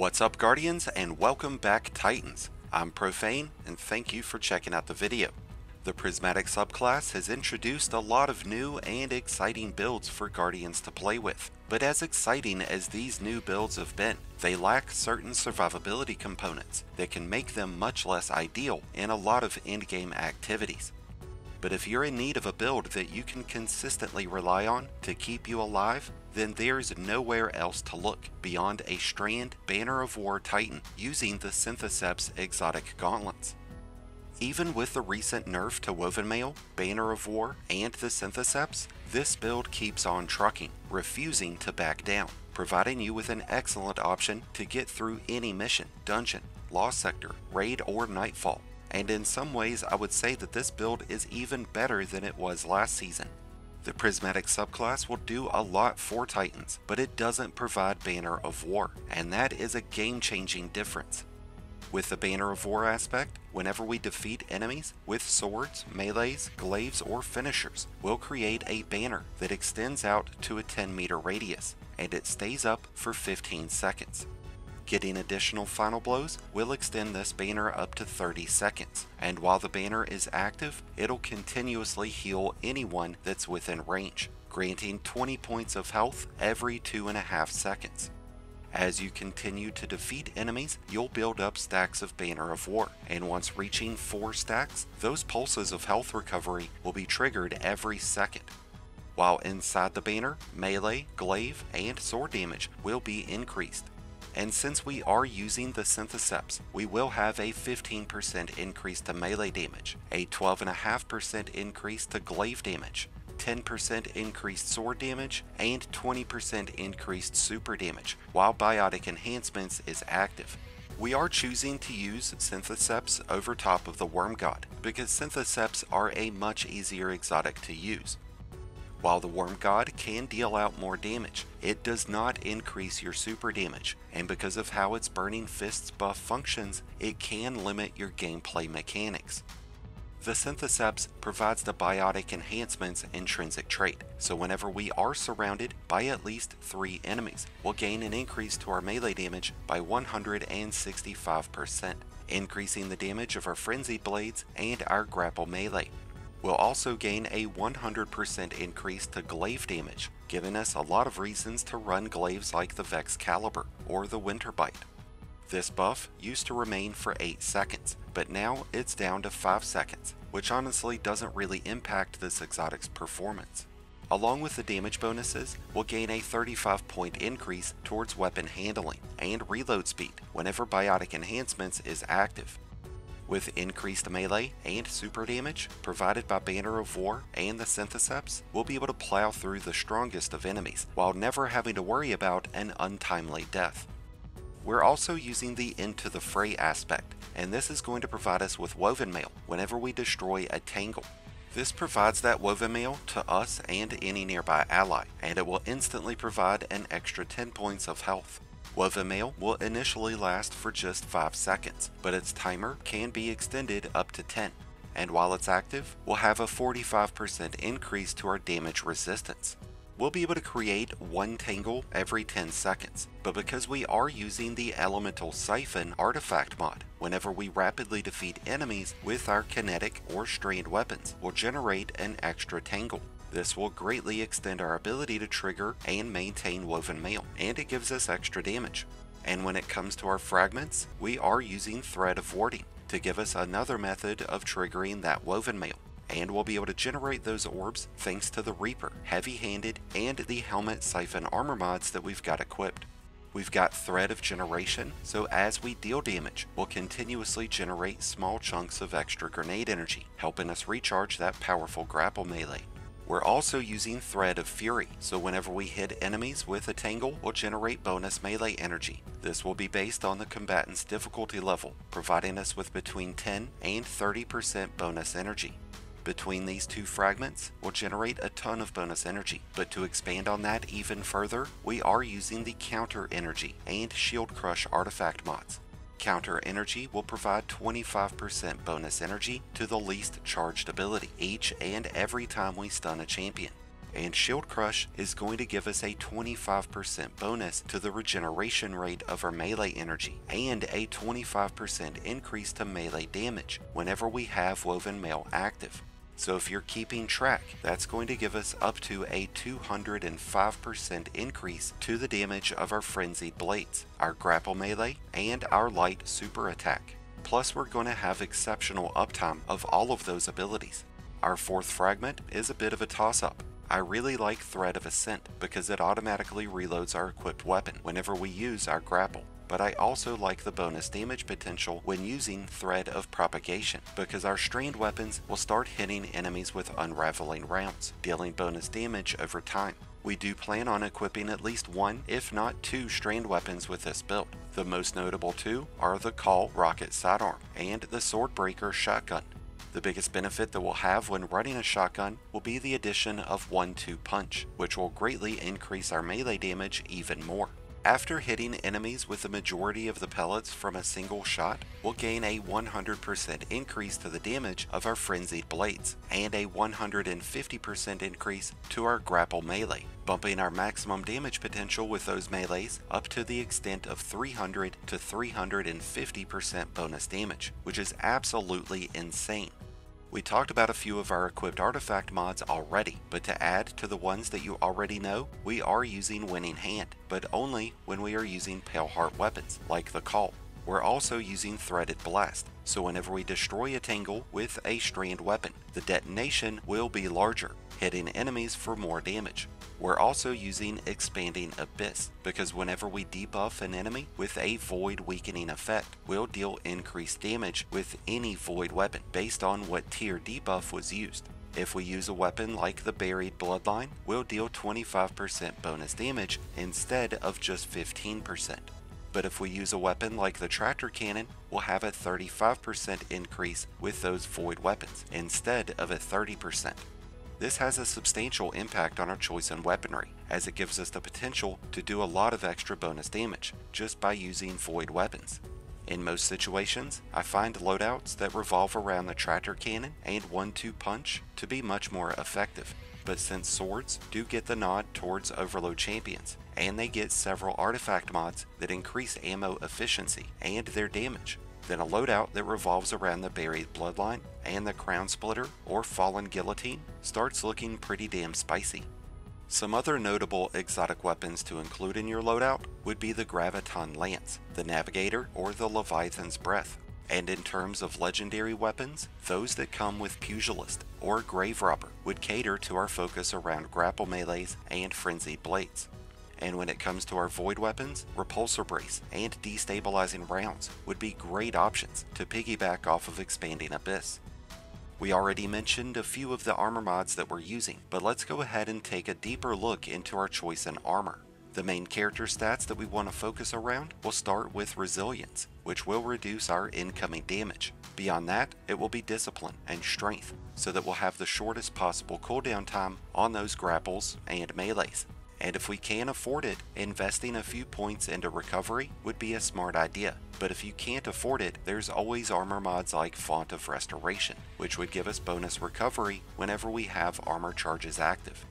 What's up Guardians and welcome back Titans. I'm Profane and thank you for checking out the video. The Prismatic subclass has introduced a lot of new and exciting builds for Guardians to play with, but as exciting as these new builds have been, they lack certain survivability components that can make them much less ideal in a lot of endgame activities. But if you're in need of a build that you can consistently rely on to keep you alive, then there's nowhere else to look beyond a Strand Banner of War Titan using the Synthoceps exotic gauntlets. Even with the recent nerf to Woven Mail, Banner of War, and the Synthoceps, this build keeps on trucking, refusing to back down, providing you with an excellent option to get through any mission, dungeon, lost sector, raid, or nightfall. And in some ways, I would say that this build is even better than it was last season. The Prismatic subclass will do a lot for Titans, but it doesn't provide Banner of War, and that is a game-changing difference. With the Banner of War aspect, whenever we defeat enemies with swords, melees, glaives, or finishers, we'll create a banner that extends out to a 10 meter radius, and it stays up for 15 seconds. Getting additional final blows will extend this banner up to 30 seconds, and while the banner is active, it'll continuously heal anyone that's within range, granting 20 points of health every 2.5 seconds. As you continue to defeat enemies, you'll build up stacks of Banner of War, and once reaching 4 stacks, those pulses of health recovery will be triggered every second. While inside the banner, melee, glaive, and sword damage will be increased, and since we are using the Synthoceps, we will have a 15% increase to melee damage, a 12.5% increase to glaive damage, 10% increased sword damage, and 20% increased super damage, while Biotic Enhancements is active. We are choosing to use Synthoceps over top of the Worm God, because Synthoceps are a much easier exotic to use. While the Worm God can deal out more damage, it does not increase your super damage, and because of how its Burning Fists buff functions, it can limit your gameplay mechanics. The Synthoceps provides the Biotic Enhancement's intrinsic trait, so whenever we are surrounded by at least 3 enemies, we'll gain an increase to our melee damage by 165%, increasing the damage of our Frenzied Blades and our Grapple Melee will also gain a 100% increase to glaive damage, giving us a lot of reasons to run glaives like the Vexcalibur or the Winterbite. This buff used to remain for 8 seconds, but now it's down to 5 seconds, which honestly doesn't really impact this exotic's performance. Along with the damage bonuses, we'll gain a 35 point increase towards weapon handling and reload speed whenever Biotic Enhancements is active, with increased melee and super damage provided by Banner of War and the Synthoceps, we'll be able to plow through the strongest of enemies while never having to worry about an untimely death. We're also using the Into the Fray aspect, and this is going to provide us with Woven Mail whenever we destroy a Tangle. This provides that Woven Mail to us and any nearby ally, and it will instantly provide an extra 10 points of health. Woven Mail will initially last for just 5 seconds, but its timer can be extended up to 10. And while it's active, we'll have a 45% increase to our damage resistance. We'll be able to create one tangle every 10 seconds, but because we are using the Elemental Siphon artifact mod, whenever we rapidly defeat enemies with our kinetic or Strand weapons, we'll generate an extra tangle. This will greatly extend our ability to trigger and maintain woven mail, and it gives us extra damage. And when it comes to our fragments, we are using Thread of Warding to give us another method of triggering that woven mail. And we'll be able to generate those orbs thanks to the Reaper, Heavy Handed, and the Helmet Siphon armor mods that we've got equipped. We've got Thread of Generation, so as we deal damage, we'll continuously generate small chunks of extra grenade energy, helping us recharge that powerful grapple melee. We're also using Thread of Fury, so whenever we hit enemies with a Tangle, we'll generate bonus melee energy. This will be based on the combatant's difficulty level, providing us with between 10 and 30% bonus energy. Between these two fragments, we'll generate a ton of bonus energy, but to expand on that even further, we are using the Counter Energy and Shield Crush artifact mods. Counter Energy will provide 25% bonus energy to the least charged ability each and every time we stun a champion. and Shield Crush is going to give us a 25% bonus to the regeneration rate of our melee energy and a 25% increase to melee damage whenever we have Woven Mail active. So if you're keeping track, that's going to give us up to a 205% increase to the damage of our Frenzied Blades, our Grapple Melee, and our Light Super Attack. Plus we're going to have exceptional uptime of all of those abilities. Our fourth fragment is a bit of a toss-up. I really like Thread of Ascent because it automatically reloads our equipped weapon whenever we use our grapple but I also like the bonus damage potential when using Thread of Propagation, because our Strand weapons will start hitting enemies with unraveling rounds, dealing bonus damage over time. We do plan on equipping at least one, if not two, Strand weapons with this build. The most notable two are the Call Rocket Sidearm and the Swordbreaker Shotgun. The biggest benefit that we'll have when running a shotgun will be the addition of 1-2 punch, which will greatly increase our melee damage even more. After hitting enemies with the majority of the pellets from a single shot, we'll gain a 100% increase to the damage of our Frenzied Blades, and a 150% increase to our Grapple Melee, bumping our maximum damage potential with those melees up to the extent of 300 to 350% bonus damage, which is absolutely insane. We talked about a few of our equipped artifact mods already, but to add to the ones that you already know, we are using Winning Hand, but only when we are using Pale Heart weapons, like the Call. We're also using Threaded Blast, so whenever we destroy a Tangle with a Strand weapon, the detonation will be larger, hitting enemies for more damage. We're also using Expanding Abyss, because whenever we debuff an enemy with a Void weakening effect, we'll deal increased damage with any Void weapon based on what tier debuff was used. If we use a weapon like the Buried Bloodline, we'll deal 25% bonus damage instead of just 15%. But if we use a weapon like the Tractor Cannon, we'll have a 35% increase with those Void weapons instead of a 30%. This has a substantial impact on our choice in weaponry, as it gives us the potential to do a lot of extra bonus damage just by using void weapons. In most situations, I find loadouts that revolve around the tractor cannon and 1-2 punch to be much more effective, but since swords do get the nod towards overload champions, and they get several artifact mods that increase ammo efficiency and their damage, then a loadout that revolves around the buried bloodline and the crown splitter or fallen guillotine starts looking pretty damn spicy. Some other notable exotic weapons to include in your loadout would be the Graviton Lance, the Navigator, or the Leviathan's Breath. And in terms of legendary weapons, those that come with Pugilist or Grave Robber would cater to our focus around grapple melees and frenzied blades. And when it comes to our void weapons, repulsor brace and destabilizing rounds would be great options to piggyback off of expanding abyss. We already mentioned a few of the armor mods that we're using, but let's go ahead and take a deeper look into our choice in armor. The main character stats that we want to focus around will start with resilience, which will reduce our incoming damage. Beyond that, it will be discipline and strength, so that we'll have the shortest possible cooldown time on those grapples and melees and if we can afford it, investing a few points into recovery would be a smart idea. But if you can't afford it, there's always armor mods like Font of Restoration, which would give us bonus recovery whenever we have armor charges active.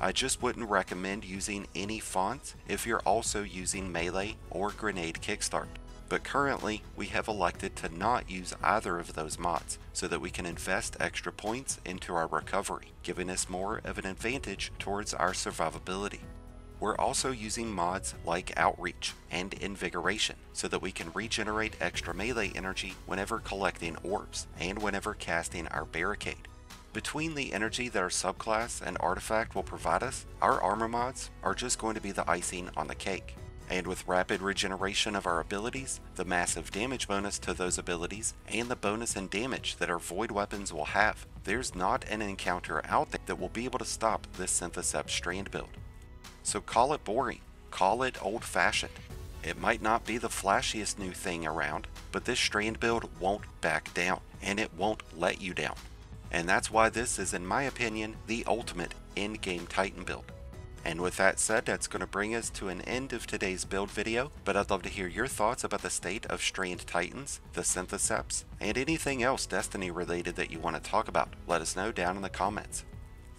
I just wouldn't recommend using any fonts if you're also using Melee or Grenade Kickstart but currently we have elected to not use either of those mods so that we can invest extra points into our recovery, giving us more of an advantage towards our survivability. We're also using mods like Outreach and Invigoration so that we can regenerate extra melee energy whenever collecting orbs and whenever casting our barricade. Between the energy that our subclass and artifact will provide us, our armor mods are just going to be the icing on the cake. And with rapid regeneration of our abilities, the massive damage bonus to those abilities, and the bonus in damage that our void weapons will have, there's not an encounter out there that will be able to stop this Synthoceps strand build. So call it boring, call it old fashioned. It might not be the flashiest new thing around, but this strand build won't back down, and it won't let you down. And that's why this is, in my opinion, the ultimate endgame Titan build. And with that said, that's going to bring us to an end of today's build video, but I'd love to hear your thoughts about the state of Strand Titans, the Synthoceps, and anything else Destiny related that you want to talk about. Let us know down in the comments.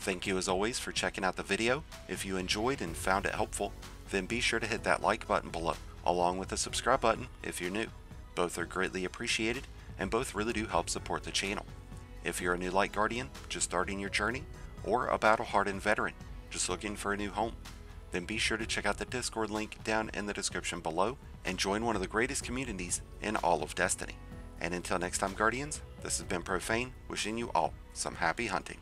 Thank you as always for checking out the video. If you enjoyed and found it helpful, then be sure to hit that like button below, along with the subscribe button if you're new. Both are greatly appreciated, and both really do help support the channel. If you're a new Light Guardian, just starting your journey, or a battle-hardened veteran, just looking for a new home, then be sure to check out the Discord link down in the description below and join one of the greatest communities in all of Destiny. And until next time, Guardians, this has been Profane, wishing you all some happy hunting.